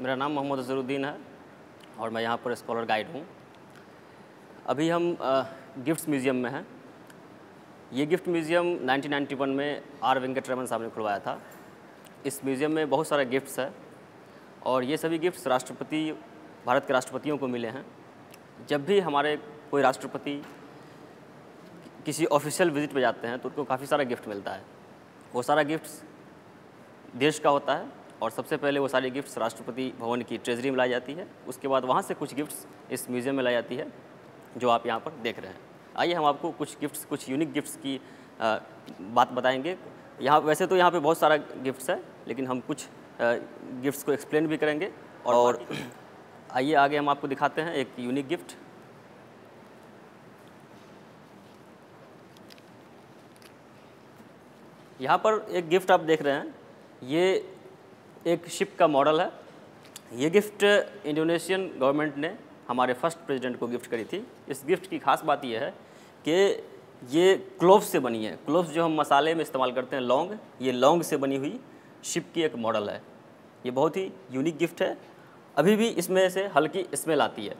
मेरा नाम मोहम्मद अजरुद्दीन है और मैं यहाँ पर स्कॉलर गाइड हूँ। अभी हम गिफ्ट्स म्यूज़ियम में हैं। ये गिफ्ट म्यूज़ियम 1991 में आर वेंकटरमन साहब ने खुलवाया था। इस म्यूज़ियम में बहुत सारे गिफ्ट्स है और ये सभी गिफ्ट्स राष्ट्रपति, भारत के राष्ट्रपतियों को मिले हैं। जब भी हमारे कोई राष्ट्रपति किसी ऑफिशियल विज़िट पे जाते हैं तो उनको काफ़ी सारा गिफ्ट मिलता है। वो सारा गिफ्ट्स देश का होता है और सबसे पहले वो सारी गिफ्ट्स राष्ट्रपति भवन की ट्रेजरी में लाई जाती है। उसके बाद वहाँ से कुछ गिफ्ट्स इस म्यूज़ियम में लाई जाती है जो आप यहाँ पर देख रहे हैं। आइए हम आपको कुछ गिफ्ट्स कुछ यूनिक गिफ्ट्स की आ, बात बताएँगे। यहाँ वैसे तो यहाँ पे बहुत सारा गिफ्ट्स है लेकिन हम कुछ गिफ्ट्स को एक्सप्लेन भी करेंगे। और, और आइए आगे हम आपको दिखाते हैं एक यूनिक गिफ्ट यहाँ पर एक गिफ्ट आप देख रहे हैं। ये एक शिप का मॉडल है। ये गिफ्ट इंडोनेशियन गवर्नमेंट ने हमारे फ़र्स्ट प्रेसिडेंट को गिफ्ट करी थी। इस गिफ्ट की खास बात यह है कि ये क्लोव से बनी है। क्लोव जो हम मसाले में इस्तेमाल करते हैं, लौंग, ये लौंग से बनी हुई शिप की एक मॉडल है। ये बहुत ही यूनिक गिफ्ट है। अभी भी इसमें से हल्की स्मेल आती है।